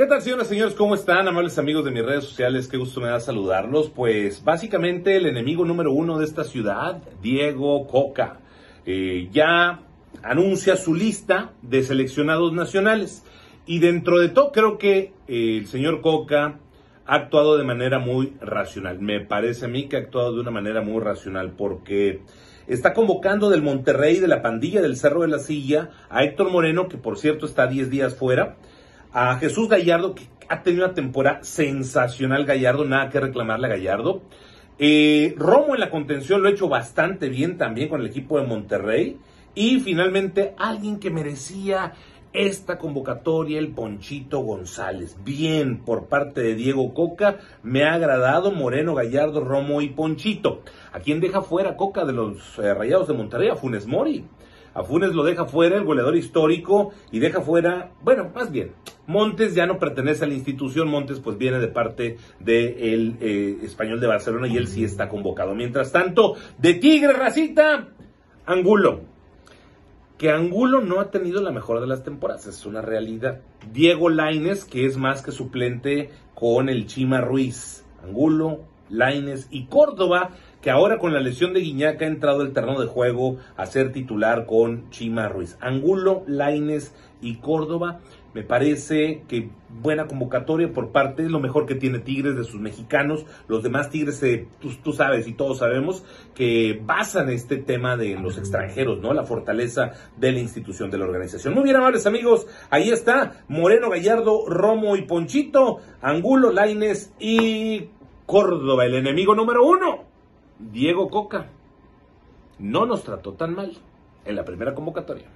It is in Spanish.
¿Qué tal, señoras y señores? ¿Cómo están, amables amigos de mis redes sociales? Qué gusto me da saludarlos. Pues básicamente el enemigo número uno de esta ciudad, Diego Coca, eh, ya anuncia su lista de seleccionados nacionales. Y dentro de todo, creo que eh, el señor Coca ha actuado de manera muy racional. Me parece a mí que ha actuado de una manera muy racional porque está convocando del Monterrey, de la pandilla del Cerro de la Silla, a Héctor Moreno, que por cierto está 10 días fuera a Jesús Gallardo, que ha tenido una temporada sensacional Gallardo, nada que reclamarle a Gallardo. Eh, Romo en la contención lo ha hecho bastante bien también con el equipo de Monterrey. Y finalmente alguien que merecía esta convocatoria, el Ponchito González. Bien por parte de Diego Coca, me ha agradado Moreno, Gallardo, Romo y Ponchito. ¿A quién deja fuera Coca de los eh, Rayados de Monterrey? A Funes Mori. A Funes lo deja fuera, el goleador histórico, y deja fuera, bueno, más bien, Montes ya no pertenece a la institución, Montes pues viene de parte del eh, español de Barcelona y él sí está convocado. Mientras tanto, de Tigre Racita, Angulo. Que Angulo no ha tenido la mejor de las temporadas, es una realidad. Diego Laines, que es más que suplente con el Chima Ruiz. Angulo, Laines y Córdoba, que ahora con la lesión de Guiñaca ha entrado el terreno de juego a ser titular con Chima Ruiz. Angulo, Laines y Córdoba. Me parece que buena convocatoria por parte de lo mejor que tiene Tigres de sus mexicanos. Los demás Tigres, eh, tú, sabes y todos sabemos que basan este tema de los extranjeros, ¿no? La fortaleza de la institución de la organización. Muy bien, amables amigos, ahí está Moreno, Gallardo, Romo y Ponchito, Angulo, Laines y Córdoba, el enemigo número uno, Diego Coca. No nos trató tan mal en la primera convocatoria.